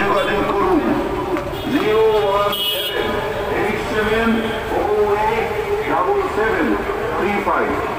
যোগাযোগ করুন zero one seven eight seven o eight double seven three five